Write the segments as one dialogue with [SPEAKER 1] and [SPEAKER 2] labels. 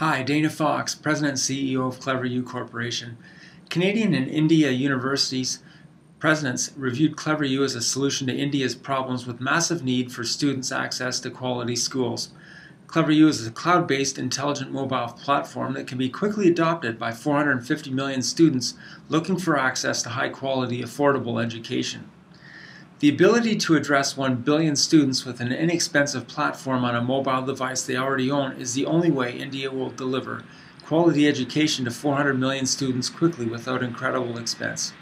[SPEAKER 1] Hi, Dana Fox, President and CEO of ClevrU Corporation. Canadian and India universities presidents reviewed ClevrU as a solution to India's problems with massive need for students' access to quality schools. ClevrU is a cloud based intelligent mobile platform that can be quickly adopted by 450 million students looking for access to high quality, affordable education. The ability to address 1 billion students with an inexpensive platform on a mobile device they already own is the only way India will deliver quality education to 400 million students quickly without incredible expense.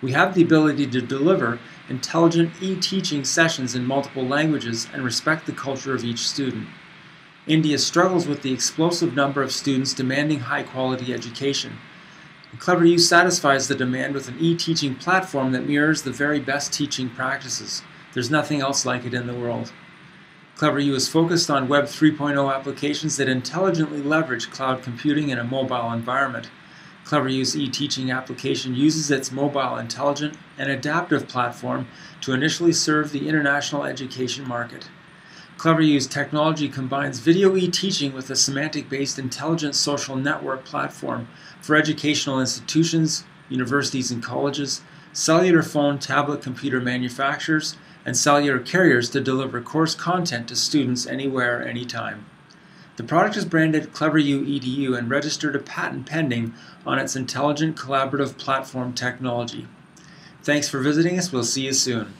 [SPEAKER 1] We have the ability to deliver intelligent e-teaching sessions in multiple languages and respect the culture of each student. India struggles with the explosive number of students demanding high quality education. ClevrU satisfies the demand with an e-teaching platform that mirrors the very best teaching practices. There's nothing else like it in the world. ClevrU is focused on Web 3.0 applications that intelligently leverage cloud computing in a mobile environment. ClevrU's e-teaching application uses its mobile intelligent and adaptive platform to initially serve the international education market. ClevrU's technology combines video e-teaching with a semantic-based intelligent social network platform for educational institutions, universities and colleges, cellular phone, tablet, computer manufacturers, and cellular carriers to deliver course content to students anywhere, anytime. The product is branded ClevrU EDU and registered a patent pending on its intelligent collaborative platform technology. Thanks for visiting us. We'll see you soon.